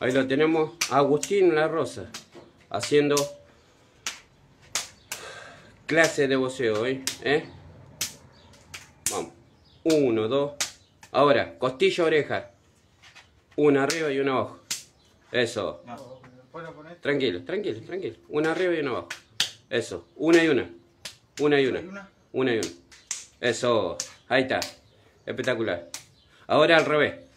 Ahí lo tenemos, Agustín La Rosa, haciendo clase de voceo, ¿eh? ¿eh? Vamos. Uno, dos. Ahora, costilla, oreja. Una arriba y una abajo. Eso. Tranquilo, tranquilo, tranquilo. Una arriba y una abajo. Eso. Una y una. Una y una. Una y una. Eso. Ahí está. Espectacular. Ahora al revés.